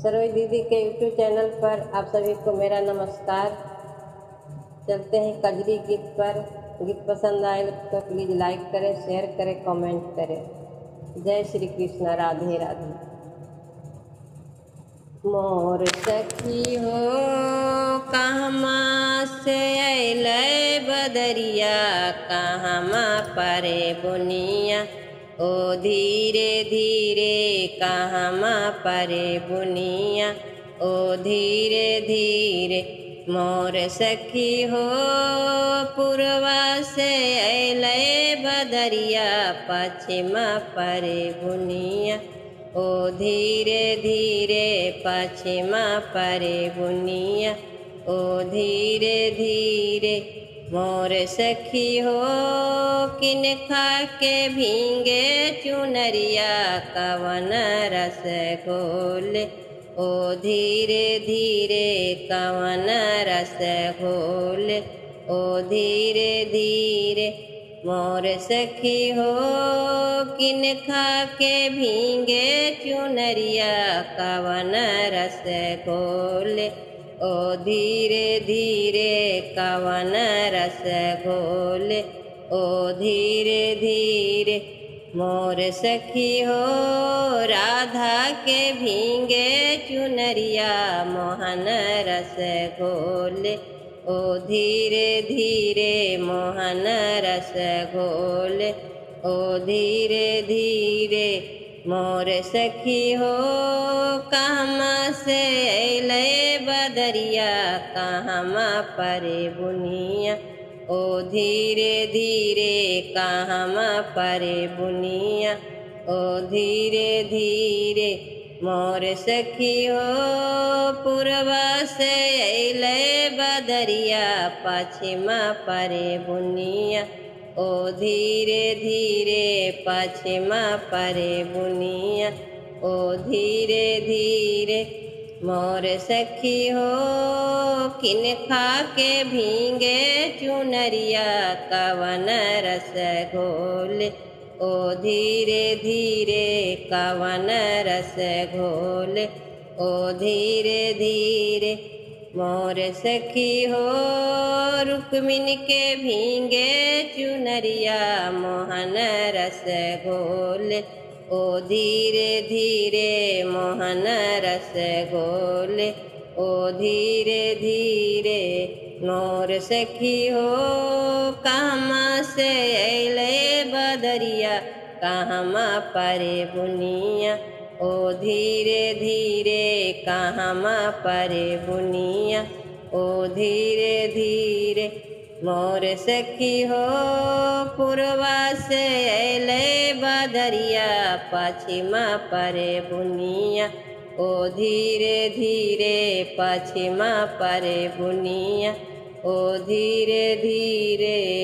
सरोज दीदी के YouTube channel पर आप सभी को मेरा नमस्कार। चलते हैं कजरी गीत पर। गीत पसंद आए तो प्लीज़ लाइक करें शेयर करें कमेंट करें। जय श्री कृष्ण, राधे राधे। मोर सखी हो कहमा से अल बदरिया? कहमा परे बुनिया? ओ धीरे धीरे कहमा परे बुनिया? ओ धीरे धीरे मोर सखी हो पूर्वा से अल बदरिया, पश्चिमा परे बुनिया। ओ धीरे धीरे पश्चिमा परे बुनिया। ओ धीरे धीरे मोर सखी हो, किन खा के भींगे चुनरिया, कवन रस घोल ओ धीरे धीरे कवन रस घोल ओ धीरे धीरे मोर सखी हो, किन खा के भींगे चुनरिया, कवन रस घोल ओ धीरे धीरे कवन रस घोल ओ धीरे धीरे मोर सखी हो राधा के भींगे चुनरिया मोहन रस घोल ओ धीरे धीरे मोहन रस घोल ओ धीरे धीरे मोर सखी हो कहमा से अले बदरिया कहमा परे बुनिया। ओ धीरे धीरे कहमा परे बुनिया। ओ धीरे धीरे मोर सखी हो, पूर्वा से अले बदरिया, पश्चिमा परे बुनिया। ओ धीरे धीरे पश्चिमा परे बुनिया ओ धीरे धीरे मोर सखी हो, किन खा के भींगे चुनरिया कवन रस घोल ओ धीरे धीरे कवन रस घोल ओ धीरे धीरे मोर सखी हो, रुक्मिन के भींगे चुनरिया, मोहन रस घोल ओ धीरे धीरे मोहन रस घोल ओ धीरे धीरे मोर सखी हो कहमा से अले बदरिया कहमा परे बुनिया। ओ धीरे धीरे कहमा परे बुनिया। ओ धीरे धीरे, मोर सखी हो पूर्वा से अले बदरिया पश्चिमा परे बुनिया। ओ धीरे धीरे, पश्चिमा परे बुनिया। ओ धीरे धीरे